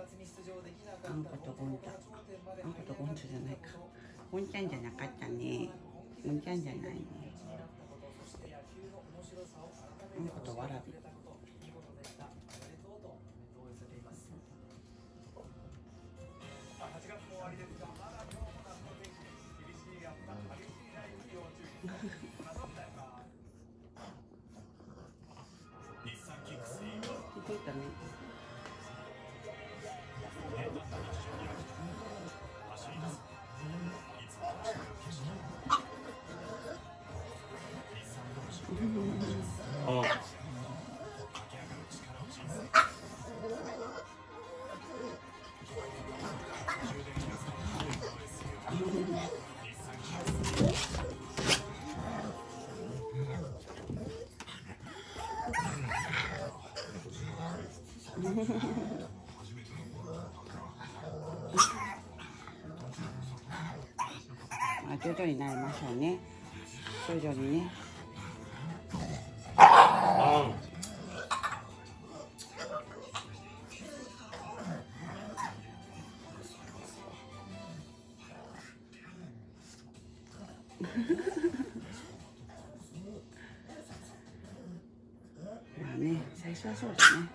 あんことゴン太あんことゴン太じゃないか。ゴンちゃんじゃなかったね。ゴンちゃんじゃないね。あんことわらび。届いたねあまあ徐々になりましょうね。徐々にね。まあね最初はそうだね。